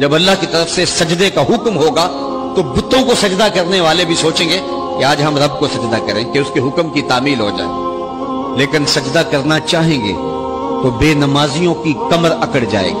जब अल्लाह की तरफ़ से सजदे का हुक्म होगा तो बुतों को सजदा करने वाले भी सोचेंगे कि आज हम रब को सजदा करें, कि उसके हुक्म की तामील हो जाए। लेकिन सजदा करना चाहेंगे तो बेनमाजियों की कमर अकड़ जाएगी।